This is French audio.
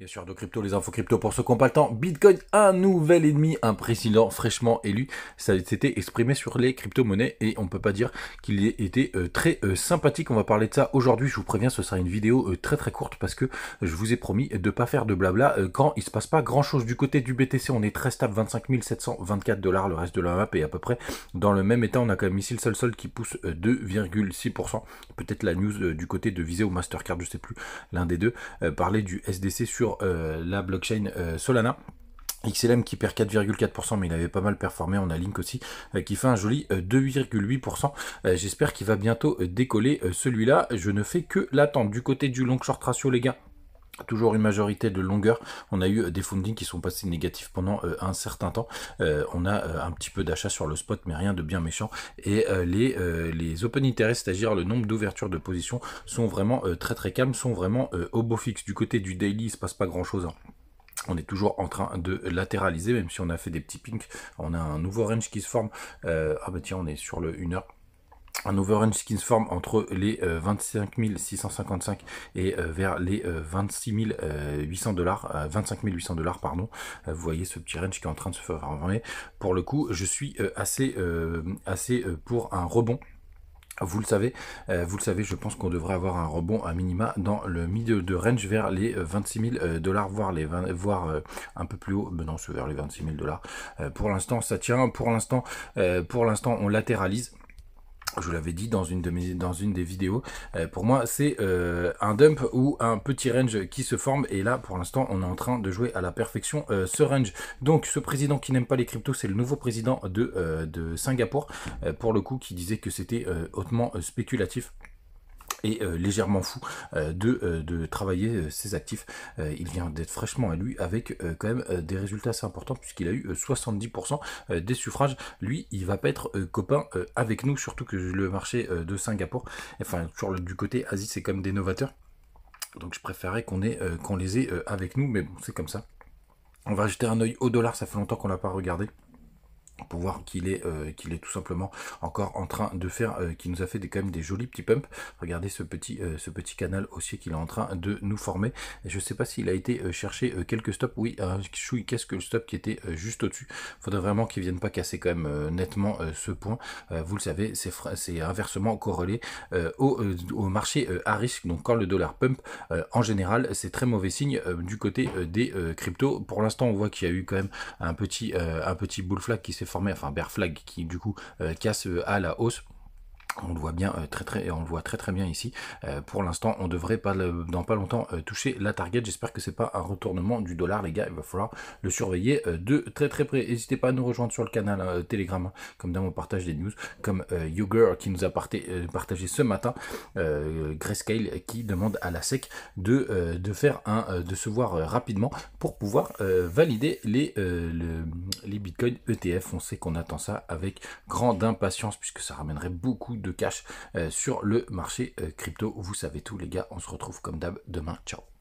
Bien sûr, de crypto, les infos crypto pour ceux qui. Bitcoin, un nouvel ennemi, un président fraîchement élu. Ça s'était exprimé sur les crypto-monnaies et on peut pas dire qu'il ait été euh, très euh, sympathique. On va parler de ça aujourd'hui. Je vous préviens, ce sera une vidéo euh, très très courte parce que je vous ai promis de pas faire de blabla quand il se passe pas grand chose. Du côté du BTC, on est très stable, 25 724 dollars. Le reste de la map est à peu près dans le même état. On a quand même ici le seul sol qui pousse 2,6%. Peut-être la news du côté de Visée ou Mastercard, je sais plus, l'un des deux. parler du SDC sur euh, la blockchain euh, Solana. XLM qui perd 4,4%, mais il avait pas mal performé. On a Link aussi euh, qui fait un joli 2,8%. J'espère qu'il va bientôt décoller celui-là. Je ne fais que l'attendre. Du côté du long short ratio, les gars, Toujours une majorité de longueur. On a eu des fundings qui sont passés négatifs pendant un certain temps. on a un petit peu d'achat sur le spot, mais rien de bien méchant. Et les, open interest, c'est-à-dire le nombre d'ouvertures de position, sont vraiment très très calmes, sont vraiment au beau fixe. Du côté du daily, il se passe pas grand-chose. Hein. On est toujours en train de latéraliser, même si on a fait des petits pinks. On a un nouveau range qui se forme. ah bah tiens, on est sur le 1 heure un overrange qui se forme entre les 25 euh, 655 et euh, vers les 26 euh, 800 dollars, 25 800 dollars pardon. vous voyez ce petit range qui est en train de se faire former. Pour le coup, je suis assez, assez pour un rebond. Vous le savez, vous le savez, je pense qu'on devrait avoir un rebond à minima dans le milieu de range vers les 26 000 dollars, voire les 20, voire un peu plus haut. Mais non, c'est vers les 26 000 dollars. pour l'instant, ça tient. Pour l'instant, on latéralise je vous l'avais dit dans une, de dans une des vidéos, euh, pour moi c'est euh, un dump ou un petit range qui se forme. Et là pour l'instant on est en train de jouer à la perfection euh, ce range. Donc ce président qui n'aime pas les cryptos c'est le nouveau président de, de Singapour pour le coup qui disait que c'était hautement spéculatif euh, légèrement fou euh, de, euh, de, travailler ses actifs. il vient d'être fraîchement élu avec quand même des résultats assez importants puisqu'il a eu 70% des suffrages. Lui, il va pas être copain avec nous, surtout que le marché de Singapour, enfin sur le, du côté Asie, c'est quand même des novateurs. Donc je préférerais qu'on qu'on les ait avec nous, mais bon, c'est comme ça. On va jeter un oeil au dollar, ça fait longtemps qu'on l'a pas regardé pour voir qu'il est, euh, qu'il est tout simplement encore en train de faire, euh, qui nous a fait des, quand même des jolis petits pumps. Regardez ce petit, euh, ce petit canal haussier qu'il est en train de nous former. je ne sais pas s'il a été chercher quelques stops. Oui, un chouille, qu'est-ce que le stop qui était juste au-dessus? Faudrait vraiment qu'il ne vienne pas casser quand même nettement ce point. vous le savez, c'est inversement corrélé au, au, marché à risque. Donc quand le dollar pump, en général, c'est très mauvais signe du côté des cryptos. Pour l'instant, on voit qu'il y a eu quand même un petit, un petit bull flag qui s'est enfin bear flag qui du coup euh, casse euh, à la hausse on le voit bien euh, très très on le voit très très bien ici. Euh, pour l'instant, on devrait pas dans pas longtemps euh, toucher la target. J'espère que c'est pas un retournement du dollar, les gars. Il va falloir le surveiller de très très près. N'hésitez pas à nous rejoindre sur le canal Telegram, comme dans mon partage des news, comme YouGirl qui nous a partagé ce matin, Grayscale qui demande à la SEC de, faire un de se voir rapidement pour pouvoir valider les, les bitcoins ETF. On sait qu'on attend ça avec grande impatience puisque ça ramènerait beaucoup de de cash euh, sur le marché euh, crypto. Vous savez tout les gars, on se retrouve comme d'hab demain. Ciao